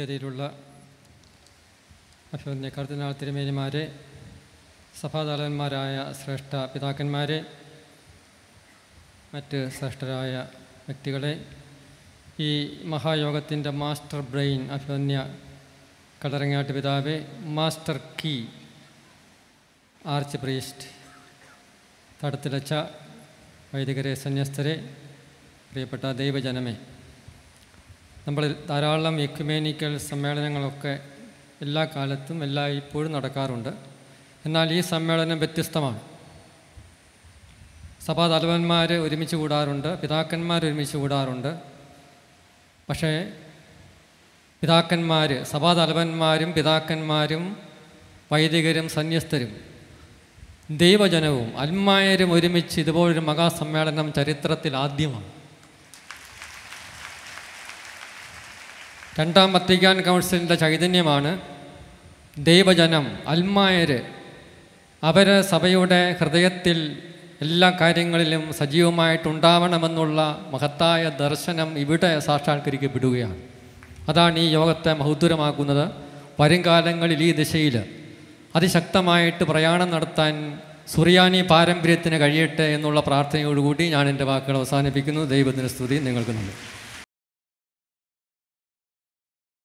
വേദിയിലുള്ള അഭിമന്യ കർദിനാൾ തിരുമേനിമാരെ സഭാതലവന്മാരായ ശ്രേഷ്ഠ പിതാക്കന്മാരെ മറ്റ് ശ്രേഷ്ഠരായ വ്യക്തികളെ ഈ മഹായോഗത്തിന്റെ മാസ്റ്റർ ബ്രെയിൻ അഭിമന്യ കടറങ്ങാട്ട് പിതാവെ മാസ്റ്റർ കീ ആർച്ച് പ്രീസ്റ്റ് തടത്തിലച്ച വൈദികരെ സന്യസ്തരെ പ്രിയപ്പെട്ട ദൈവജനമേ. നമ്മൾ ധാരാളം എക്യുമേനിക്കൽ സമ്മേളനങ്ങളൊക്കെ എല്ലാ കാലത്തും എല്ലാ ഇപ്പോഴും നടക്കാറുണ്ട്. എന്നാൽ ഈ സമ്മേളനം വ്യത്യസ്തമാണ്. സഭാ തലവന്മാർ ഒരുമിച്ച് കൂടാറുണ്ട് പിതാക്കന്മാർ ഒരുമിച്ച് കൂടാറുണ്ട്. പക്ഷേ പിതാക്കന്മാർ സഭാ തലവന്മാരും പിതാക്കന്മാരും വൈദികരും സന്യസ്തരും ദൈവജനവും അൽമായരും ഒരുമിച്ച് ഇതുപോലൊരു മഹാസമ്മേളനം ചരിത്രത്തിൽ ആദ്യമാണ്. രണ്ടാം വത്തിക്കാൻ കൗൺസിലിന്റെ ചൈതന്യമാണ് ദൈവജനം അൽമായർ അവർ സഭയുടെ ഹൃദയത്തിൽ എല്ലാ കാര്യങ്ങളിലും സജീവമായിട്ടുണ്ടാവണമെന്നുള്ള മഹത്തായ ദർശനം ഇവിടെ സാക്ഷാത്കരിക്കപ്പെടുകയാണ്. അതാണ് ഈ യോഗത്തെ മഹുദ്ധരമാക്കുന്നത് വരും കാലങ്ങളിൽ ഈ ദിശയിൽ അതിശക്തമായിട്ട് പ്രയാണം നടത്താൻ സുറിയാനി പാരമ്പര്യത്തിന് കഴിയട്ടെ എന്നുള്ള പ്രാർത്ഥനയോടുകൂടി ഞാൻ എന്റെ വാക്കുകൾ അവസാനിപ്പിക്കുന്നു. ദൈവത്തിന് സ്തുതി. നിങ്ങൾക്ക് നന്ദി.